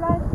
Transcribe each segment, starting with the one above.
life.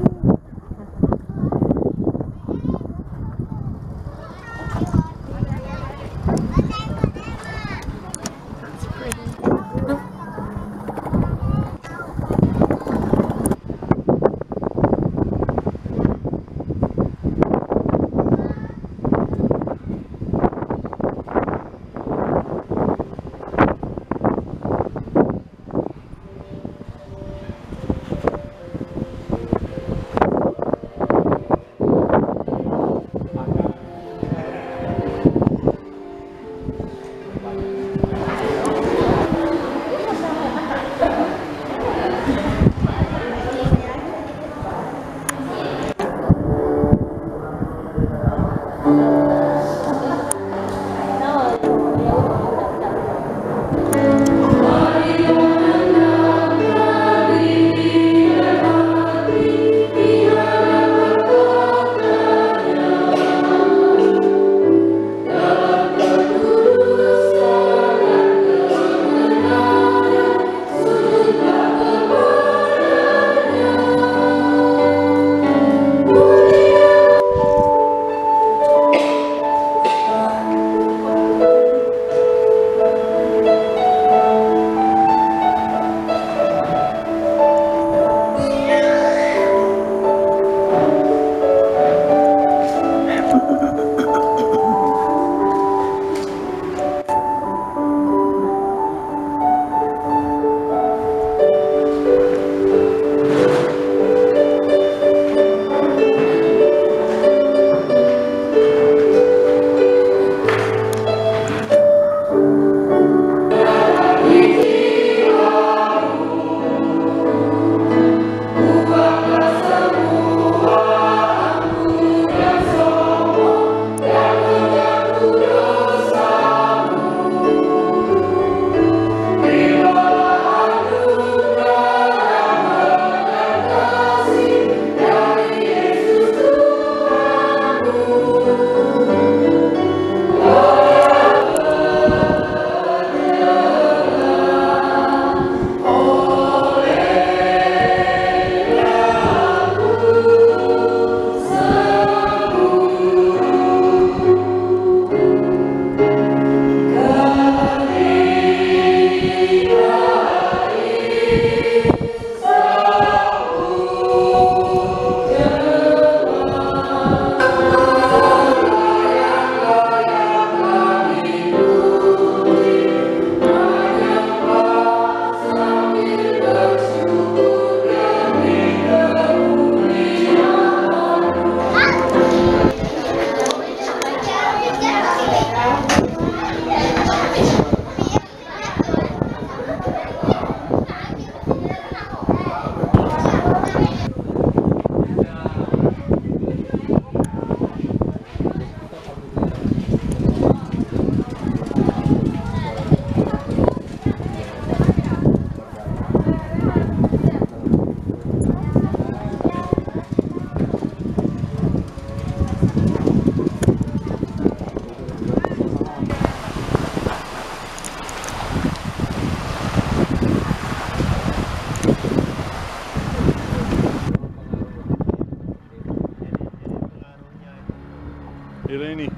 Irene.